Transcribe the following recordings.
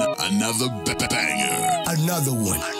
An- another b- banger. Another one.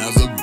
another